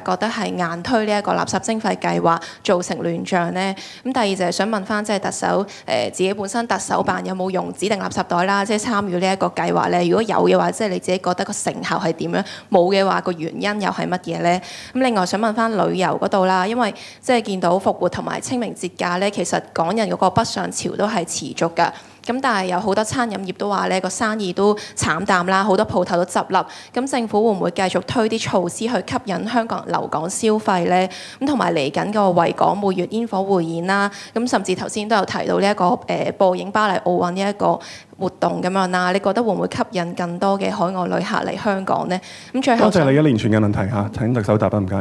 覺得係硬推呢一個垃圾徵費計劃，造成亂象呢？咁第二就係想問翻，即係特首誒、自己本身特首辦有冇用指定垃圾袋啦？即係參與呢一個計劃咧？如果有嘅話，即係你自己覺得個成效係點樣？冇嘅話，個原因又係乜嘢咧？咁另外想問翻旅遊嗰度啦，因為即係見到復活同埋清明節假咧，其實港人嗰個北上潮都係持續㗎。咁但係有好多餐飲業都話咧個生意都慘淡啦，好多鋪頭都執笠。咁政府會唔會繼續推啲措施去吸引香港人留港消費咧？咁同埋嚟緊個維港每月煙火匯演啦，咁甚至頭先都有提到呢、這、一個誒、呃、播映巴黎奧運呢一個活動咁樣啦。你覺得會唔會吸引更多嘅海外旅客嚟香港呢？咁最後多謝你一連串嘅問題嚇，請特首答啊唔該。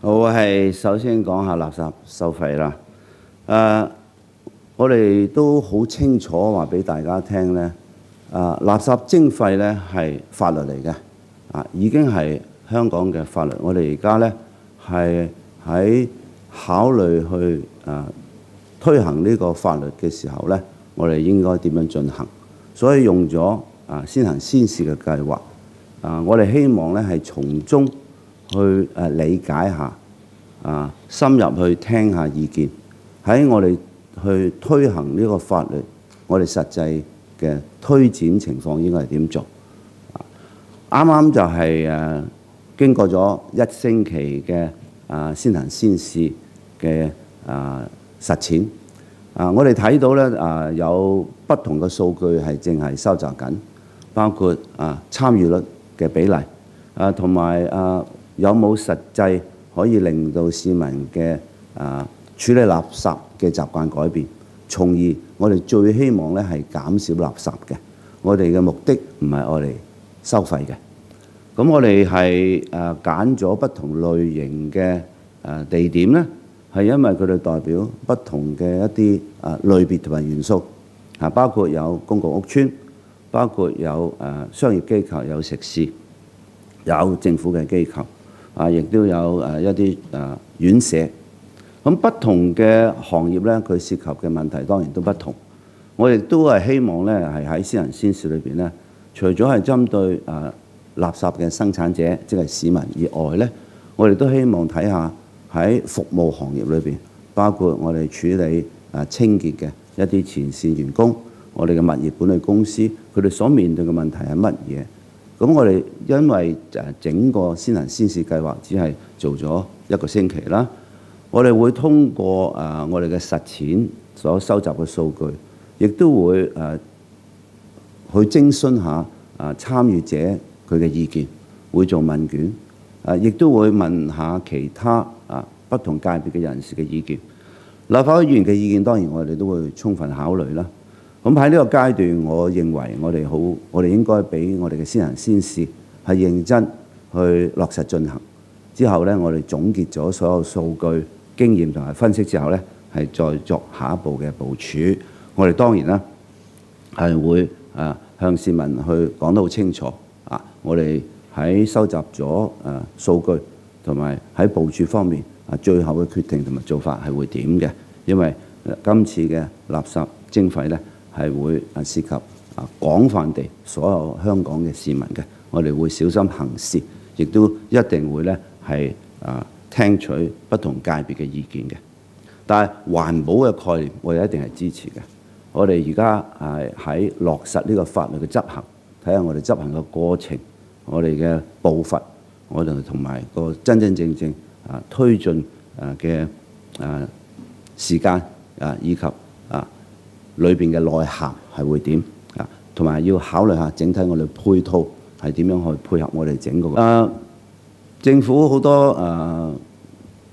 好，我係首先講下垃圾收費啦。誒、uh。我哋都好清楚話俾大家聽咧，啊，垃圾徵費咧係法律嚟嘅，啊，已經係香港嘅法律。我哋而家咧係喺考慮去啊推行呢個法律嘅時候咧，我哋應該點樣進行？所以用咗啊先行先試嘅計劃，啊，我哋希望咧係從中去誒理解下，啊，深入去聽下意見，喺我哋。去推行呢個法律，我哋實際嘅推展情況應該係點做？啱啱就係誒經過咗一星期嘅啊先行先試嘅啊實踐啊，我哋睇到咧啊有不同嘅數據係淨係收集緊，包括啊參與率嘅比例啊，同埋啊有冇實際可以令到市民嘅啊處理垃圾嘅習慣改變，從而我哋最希望咧係減少垃圾嘅。我哋嘅目的唔係愛嚟收費嘅。咁我哋係誒揀咗不同類型嘅誒地點咧，係因為佢哋代表不同嘅一啲誒類別同埋元素，啊包括有公共屋邨，包括有誒商業機構、有食肆、有政府嘅機構，啊亦都有誒一啲誒院舍。咁不同嘅行業咧，佢涉及嘅問題當然都不同。我亦都係希望咧，係喺先行先試裏邊咧，除咗係針對啊垃圾嘅生產者，即係市民以外咧，我哋都希望睇下喺服務行業裏邊，包括我哋處理啊清潔嘅一啲前線員工，我哋嘅物業管理公司，佢哋所面對嘅問題係乜嘢？咁我哋因為誒整個先行先試計劃只係做咗一個星期啦。我哋會通過誒我哋嘅實踐所收集嘅數據，亦都會誒去徵詢下誒參與者佢嘅意見，會做問卷，誒亦都會問下其他啊不同界別嘅人士嘅意見。立法會議員嘅意見當然我哋都會充分考慮啦。咁喺呢個階段，我認為我哋好，我哋應該俾我哋嘅先行先試係認真去落實進行。之後咧，我哋總結咗所有數據。經驗同埋分析之後呢，係再作下一步嘅部署。我哋當然啦，係會啊向市民去講得好清楚啊。我哋喺收集咗誒數據同埋喺部署方面啊，最後嘅決定同埋做法係會點嘅？因為今次嘅垃圾徵費呢，係會啊涉及啊廣泛地所有香港嘅市民嘅。我哋會小心行事，亦都一定會呢係啊。聽取不同界別嘅意見嘅，但係環保嘅概念，我哋一定係支持嘅。我哋而家係喺落實呢個法律嘅執行，睇下我哋執行嘅過程，我哋嘅步伐，我哋同埋個真真正正啊推進啊嘅啊時間啊以及啊裏邊嘅內涵係會點啊，同埋要考慮下整體我哋配套係點樣去配合我哋整個啊。政府好多誒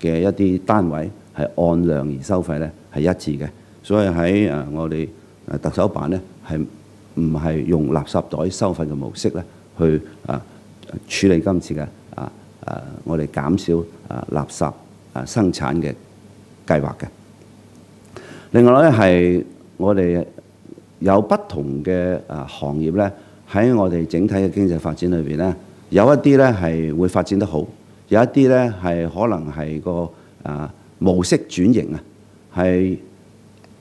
嘅一啲單位係按量而收費咧係一致嘅。所以喺誒我哋特首辦咧係唔係用垃圾袋收費嘅模式咧去啊處理今次嘅啊啊我哋減少啊垃圾啊生產嘅計劃嘅。另外咧係我哋有不同嘅啊行業咧喺我哋整體嘅經濟發展裏邊咧，有一啲咧係會發展得好，有一啲咧係可能係個啊模式轉型啊，係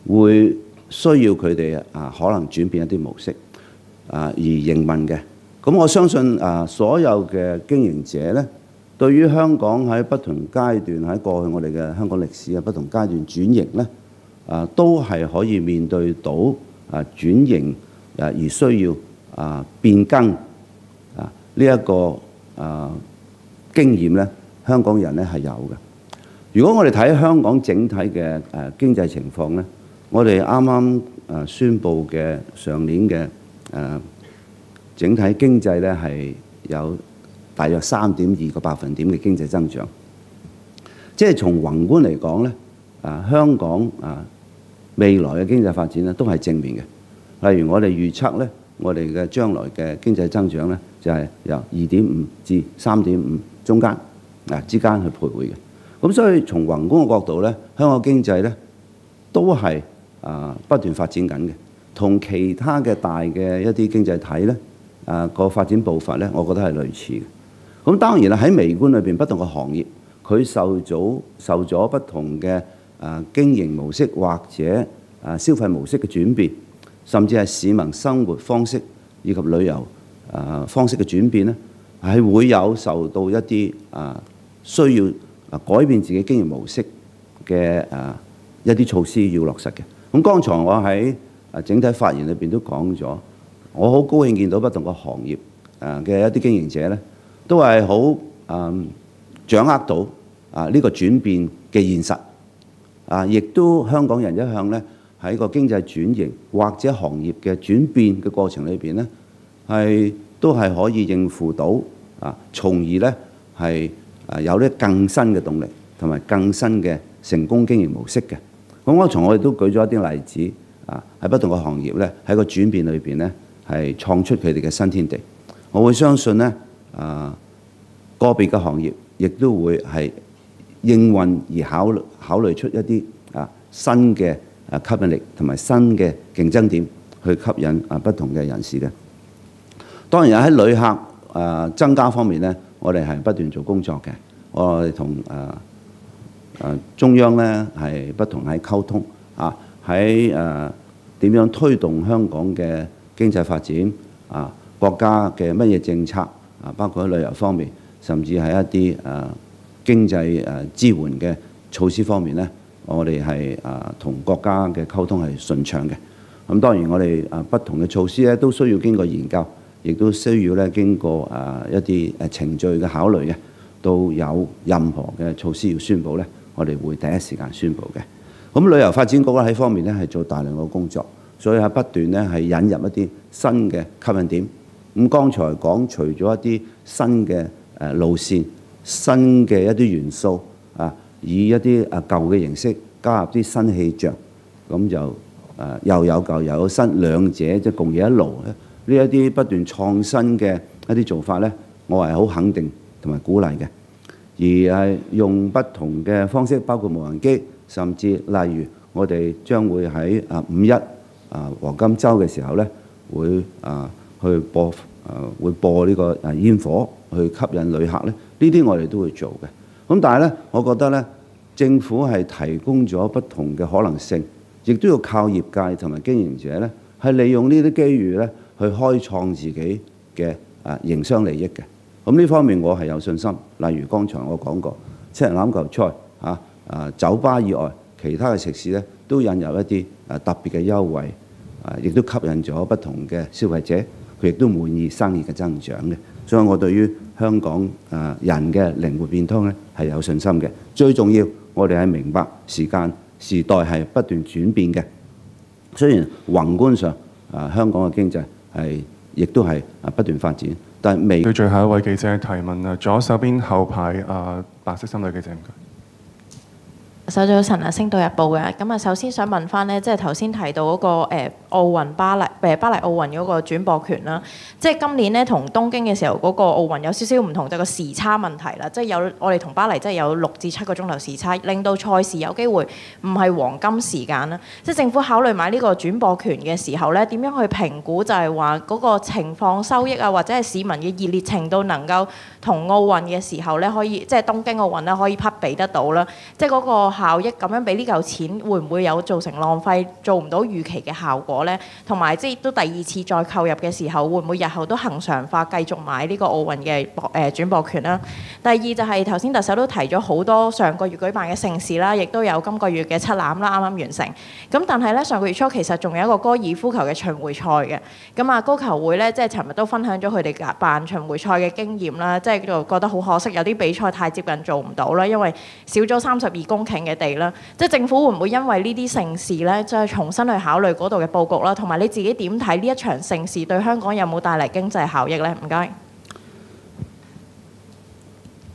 會需要佢哋啊可能轉變一啲模式啊而營運嘅。咁我相信啊所有嘅經營者咧，對於香港喺不同階段喺過去我哋嘅香港歷史嘅不同階段轉型咧。啊，都係可以面對到啊轉型啊而需要啊變更啊呢一個啊經驗咧，香港人咧係有嘅。如果我哋睇香港整體嘅誒經濟情況咧，我哋啱啱誒宣布嘅上年嘅誒整體經濟咧係有大約三點二個百分點嘅經濟增長，即係從宏觀嚟講咧，啊香港啊〜未來嘅經濟發展咧都係正面嘅，例如我哋預測咧，我哋嘅將來嘅經濟增長咧就係由二點五至三點五中間啊之間去徘徊嘅。咁所以從宏觀嘅角度咧，香港經濟咧都係啊不斷發展緊嘅，同其他嘅大嘅一啲經濟體咧啊個發展步伐咧，我覺得係類似嘅。咁當然啦，喺微觀裏邊不同嘅行業，佢受咗受咗不同嘅。啊，經營模式或者啊消費模式嘅轉變，甚至係市民生活方式以及旅遊啊方式嘅轉變咧，係會有受到一啲啊需要啊改變自己經營模式嘅啊一啲措施要落實嘅。咁剛才我喺啊整體發言裏邊都講咗，我好高興見到不同嘅行業啊嘅一啲經營者咧，都係好啊掌握到啊呢個轉變嘅現實。啊！亦都香港人一向咧喺個經濟轉型或者行業嘅轉變嘅過程裏邊咧，係都係可以應付到啊，從而咧係啊有啲更新嘅動力同埋更新嘅成功經營模式嘅。咁我從我哋都舉咗一啲例子啊，喺不同嘅行業咧喺個轉變裏邊咧係創出佢哋嘅新天地。我會相信咧啊，個別嘅行業亦都會係。應運而考慮考慮出一啲啊新嘅啊吸引力同埋新嘅競爭點，去吸引啊不同嘅人士嘅。當然喺旅客啊增加方面咧，我哋係不斷做工作嘅。我哋同啊啊中央咧係不同喺溝通啊，喺誒點樣推動香港嘅經濟發展啊，國家嘅乜嘢政策啊，包括喺旅遊方面，甚至係一啲誒。經濟誒支援嘅措施方面咧，我哋係啊同國家嘅溝通係順暢嘅。咁當然我哋啊不同嘅措施咧，都需要經過研究，亦都需要咧經過啊一啲誒程序嘅考慮嘅。到有任何嘅措施要宣佈咧，我哋會第一時間宣佈嘅。咁旅遊發展局咧喺方面咧係做大量嘅工作，所以喺不斷咧係引入一啲新嘅吸引點。咁剛才講除咗一啲新嘅誒路線。新嘅一啲元素啊，以一啲啊舊嘅形式加入啲新氣象，咁就誒又有舊又有新，兩者即係共冶一爐咧。呢一啲不斷創新嘅一啲做法咧，我係好肯定同埋鼓勵嘅。而係用不同嘅方式，包括無人機，甚至例如我哋將會喺啊五一啊黃金週嘅時候咧，會啊去播誒會播呢個誒煙火去吸引旅客咧。呢啲我哋都會做嘅，咁但係呢，我覺得呢，政府係提供咗不同嘅可能性，亦都要靠業界同埋經營者呢，係利用呢啲機遇呢，去開創自己嘅啊營商利益嘅。咁呢方面我係有信心。例如剛才我講過，七人欖球賽啊啊酒吧以外，其他嘅食肆呢，都引入一啲啊特別嘅優惠啊，亦都吸引咗不同嘅消費者，佢亦都滿意生意嘅增長嘅。所以我對於香港誒、人嘅靈活變通咧係有信心嘅。最重要，我哋係明白時間時代係不斷轉變嘅。雖然宏觀上啊、香港嘅經濟係亦都係啊不斷發展，但係未對最後一位記者提問啊，左手邊後排啊白色衫女記者唔該。首早晨啊，《星島日報》嘅咁啊，首先想問翻呢，即係頭先提到嗰、個誒、呃、奧運巴黎誒巴黎奧運嗰個轉播權啦，即係今年呢，同東京嘅時候嗰個奧運有少少唔同，就係個時差問題啦，即係有我哋同巴黎即係有六至七個鐘頭時差，令到賽事有機會唔係黃金時間啦。即係政府考慮買呢個轉播權嘅時候呢，點樣去評估就係話嗰個情況收益啊，或者係市民嘅熱烈程度能夠同奧運嘅時候呢，可以即係東京奧運呢，可以匹比得到啦。即係嗰個效益咁樣俾呢嚿錢，會唔會有造成浪費，做唔到預期嘅效果呢？同埋即係都第二次再購入嘅時候，會唔會日後都恒常化，繼續買呢個奧運嘅播誒轉播權啦？第二就係頭先特首都提咗好多上個月舉辦嘅盛事啦，亦都有今個月嘅七攬啦，啱啱完成。咁但係咧上個月初其實仲有一個高爾夫球嘅巡迴賽嘅。咁啊高球會咧即係尋日都分享咗佢哋辦巡迴賽嘅經驗啦，即係就覺得好可惜，有啲比賽太接近做唔到啦，因為少咗三十二公頃嘅地啦。即係政府會唔會因為呢啲盛事咧，再重新去考慮嗰度嘅佈局啦？同埋你自己點睇呢一場盛事對香港有冇帶嚟經濟效益咧？唔該。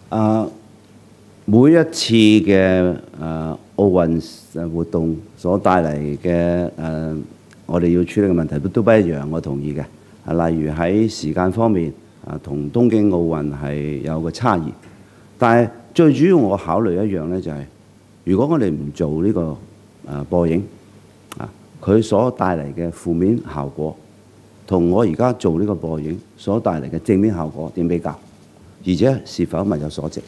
啊，每一次嘅啊奧運活動所帶嚟嘅誒，我哋要處理嘅問題都都不一樣，我同意嘅。啊，例如喺時間方面，啊同東京奧運係有個差異，但係最主要我考慮一樣咧，就係如果我哋唔做呢個啊播映啊，佢所帶嚟嘅負面效果，同我而家做呢個播映所帶嚟嘅正面效果點比較？而且是否物有所值？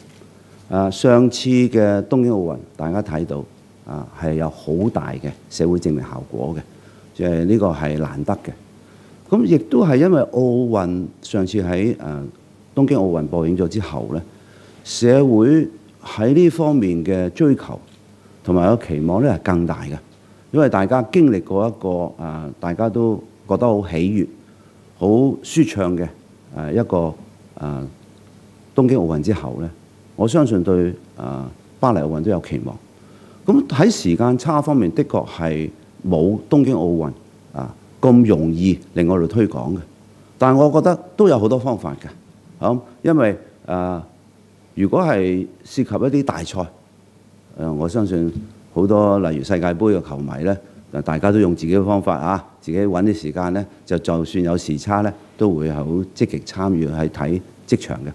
啊，上次嘅東京奧運，大家睇到啊，係有好大嘅社會正面效果嘅，即係呢個係難得嘅。咁亦都係因為奧運上次喺誒、啊、東京奧運播映咗之後咧，社會喺呢方面嘅追求同埋個期望咧係更大嘅，因為大家經歷過一個啊，大家都覺得好喜悦、好舒暢嘅誒一個啊。東京奧運之後呢，我相信對啊巴黎奧運都有期望。咁喺時間差方面，的確係冇東京奧運啊咁容易令我哋推廣嘅。但係我覺得都有好多方法嘅。咁因為啊，如果係涉及一啲大賽，誒我相信好多例如世界盃嘅球迷呢，大家都用自己嘅方法啊，自己揾啲時間呢，就就算有時差呢，都會好積極參與去睇即場嘅。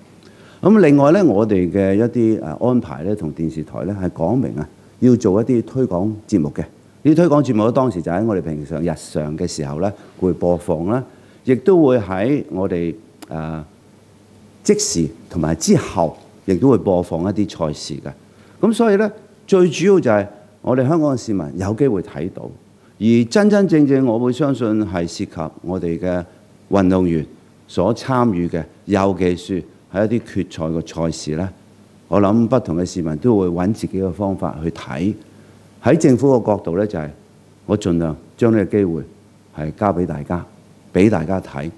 咁另外咧，我哋嘅一啲誒安排咧，同電視台咧係講明啊，要做一啲推廣節目嘅。呢啲推廣節目咧，當時就喺我哋平常日常嘅時候咧會播放啦，亦都會喺我哋誒即時同埋之後，亦都會播放一啲賽事嘅。咁所以咧，最主要就係我哋香港嘅市民有機會睇到，而真真正正我會相信係涉及我哋嘅運動員所參與嘅，尤其是。喺一啲決賽嘅賽事呢，我諗不同嘅市民都會揾自己嘅方法去睇。喺政府嘅角度呢，就係我盡量將呢個機會係交俾大家，俾大家睇。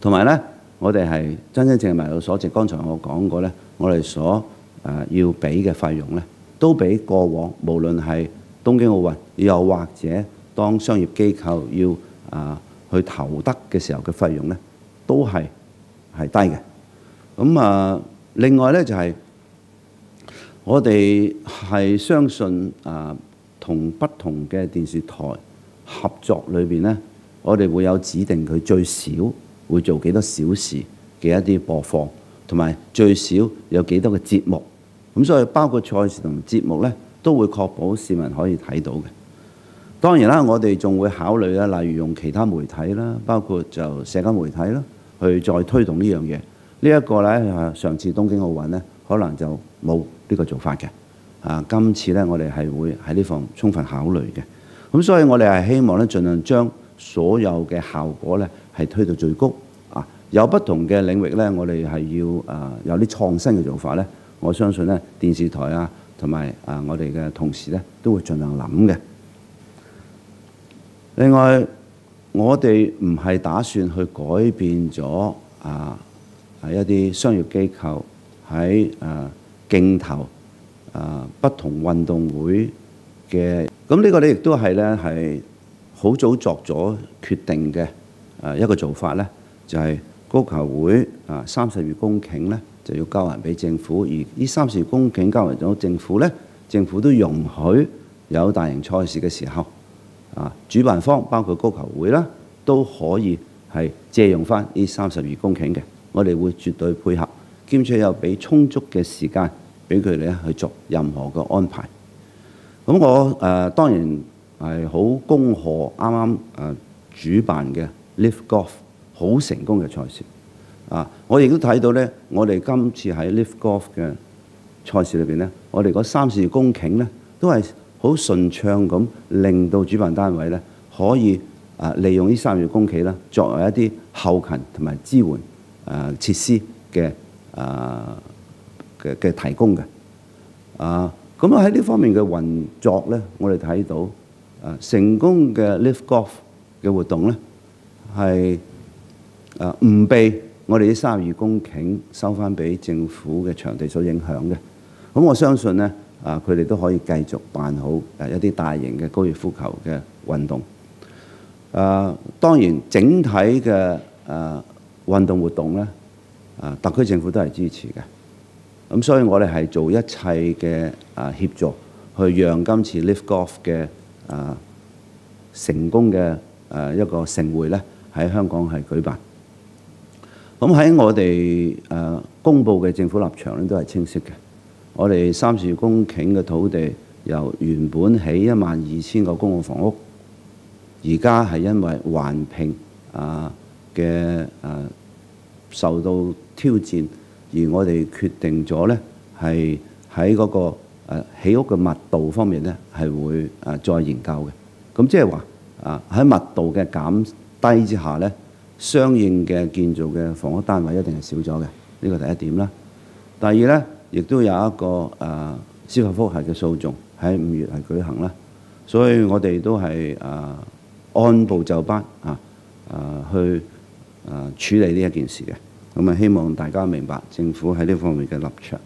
同埋呢，我哋係真真正正物有所值。剛才我講過呢，我哋所誒要俾嘅費用呢，都比過往無論係東京奧運，又或者當商業機構要啊去投得嘅時候嘅費用呢，都係係低嘅。咁啊，另外咧就係我哋係相信啊，同不同嘅電視台合作裏邊咧，我哋會有指定佢最少會做幾多小時嘅一啲播放，同埋最少有幾多個節目。咁所以包括賽事同節目咧，都會確保市民可以睇到嘅。當然啦，我哋仲會考慮啦，例如用其他媒體啦，包括就社交媒體啦，去再推動呢樣嘢。呢一個呢，上次東京奧運呢，可能就冇呢個做法嘅。啊，今次呢，我哋係會喺呢方充分考慮嘅。咁所以我哋係希望呢，盡量將所有嘅效果呢係推到最高。啊，有不同嘅領域呢，我哋係要啊有啲創新嘅做法呢。我相信呢，電視台啊，同埋啊我哋嘅同事呢，都會盡量諗嘅。另外，我哋唔係打算去改變咗啊。係一啲商業機構喺誒競投啊不同運動會嘅，咁呢個咧亦都係咧係好早作咗決定嘅誒一個做法咧，就係、高球會啊三十二公頃咧就要交還俾政府，而呢三十二公頃交還咗政府咧，政府都容許有大型賽事嘅時候啊，主辦方包括高球會啦都可以係借用翻呢三十二公頃嘅，我哋會絕對配合，兼且又俾充足嘅時間俾佢哋咧去做任何嘅安排。咁我誒、呃、當然係好恭賀啱啱誒主辦嘅 Live Golf 好成功嘅賽事啊！我亦都睇到咧，我哋今次喺 Live Golf 嘅賽事裏邊咧，我哋嗰三四公頃咧都係好順暢咁，令到主辦單位咧可以啊利用呢三月公頃啦，作為一啲後勤同埋支援誒、呃、設施嘅誒嘅嘅提供嘅啊。咁啊喺呢方面嘅運作咧，我哋睇到誒成功嘅 Live Golf 嘅活動咧係誒唔被我哋啲三十二公頃收翻俾政府嘅場地所影響嘅。咁我相信咧啊，佢哋都可以繼續辦好誒一啲大型嘅高爾夫球嘅運動。誒當然整體嘅誒運動活動咧，啊特區政府都係支持嘅。咁所以我哋係做一切嘅啊協助，去讓今次 Live Golf 嘅啊成功嘅誒一個盛會咧喺香港係舉辦。咁喺我哋誒公佈嘅政府立場咧都係清晰嘅。我哋三十公頃嘅土地由原本起一萬二千個公共房屋，而家係因為環評啊嘅啊受到挑戰。而我哋決定咗咧，係喺嗰個誒起屋嘅密度方面咧，係會誒再研究嘅。咁即係話啊，喺密度嘅減低之下咧，相應嘅建造嘅房屋單位一定係少咗嘅。呢個第一點啦。第二咧，亦都有一個誒司法覆核嘅訴訟喺五月係舉行啦。所以我哋都係誒按部就班啊誒去誒處理呢一件事嘅。咁啊，希望大家明白政府喺呢方面嘅立場。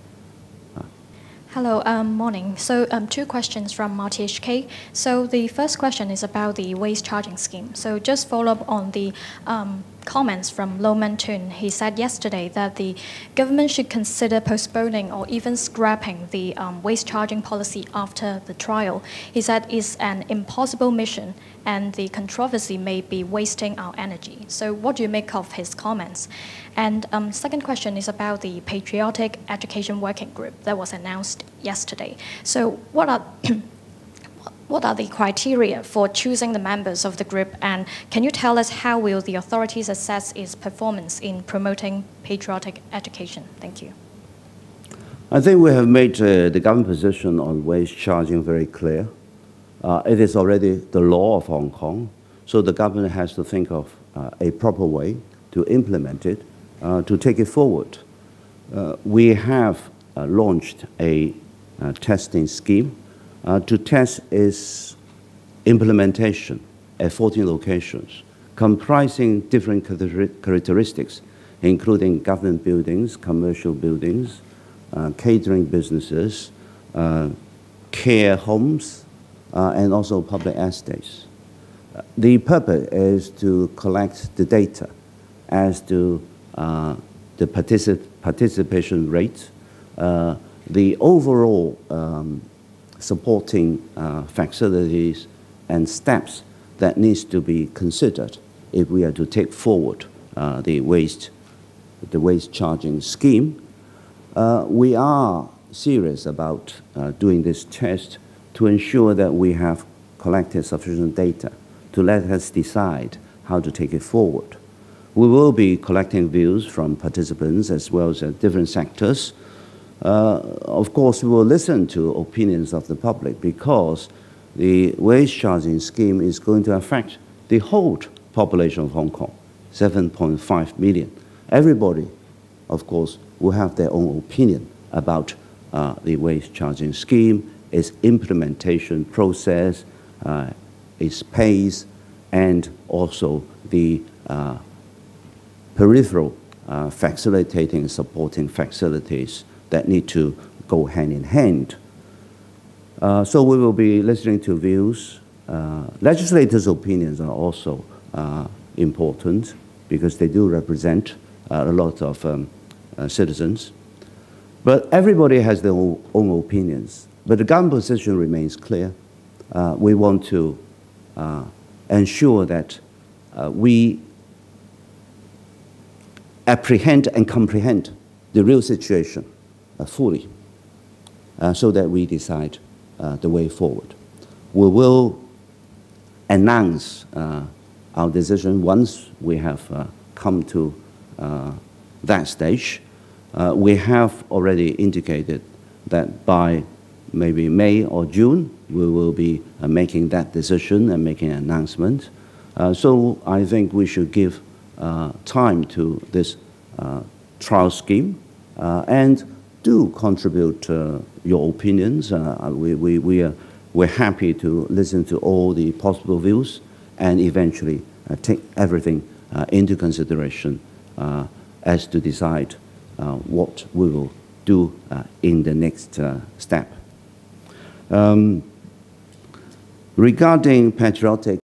Hello, um, morning. So, um, two questions from RTHK. So, the first question is about the waste charging scheme. So, just follow up on the um, comments from Loman Tun. He said yesterday that the government should consider postponing or even scrapping the um, waste charging policy after the trial. He said it's an impossible mission and the controversy may be wasting our energy. So, what do you make of his comments? And um, second question is about the Patriotic Education Working Group that was announced yesterday. So, what are what are the criteria for choosing the members of the group, and can you tell us how will the authorities assess its performance in promoting patriotic education? Thank you. I think we have made uh, the government position on waste charging very clear. Uh, it is already the law of Hong Kong, so the government has to think of uh, a proper way to implement it, uh, to take it forward. Uh, we have uh, launched a testing scheme uh, to test its implementation at 14 locations, comprising different characteristics, including government buildings, commercial buildings, uh, catering businesses, uh, care homes, uh, and also public estates. The purpose is to collect the data as to uh, the particip- participation rate, uh, the overall um, supporting uh, facilities and steps that needs to be considered if we are to take forward uh, the waste, the waste charging scheme. Uh, we are serious about doing this test to ensure that we have collected sufficient data to let us decide how to take it forward. We will be collecting views from participants as well as different sectors. Uh, of course, we will listen to opinions of the public because the waste charging scheme is going to affect the whole population of Hong Kong, 7.5 million. Everybody, of course, will have their own opinion about uh, the waste charging scheme, its implementation process, uh, its pace, and also the uh, peripheral uh, facilitating and supporting facilities that need to go hand in hand. Uh, so we will be listening to views. Uh, legislators' opinions are also uh, important because they do represent uh, a lot of um, uh, citizens. But everybody has their own, own opinions. But the government position remains clear. Uh, we want to ensure that we apprehend and comprehend the real situation fully uh, so that we decide uh, the way forward. We will announce uh, our decision once we have uh, come to uh, that stage. Uh, we have already indicated that by maybe May or June, we will be uh, making that decision and making an announcement. Uh, so I think we should give uh, time to this uh, trial scheme uh, and do contribute uh, your opinions. Uh, we, we, we are, we're happy to listen to all the possible views and eventually uh, take everything uh, into consideration uh, as to decide uh, what we will do uh, in the next uh, step. Um, regarding patriotic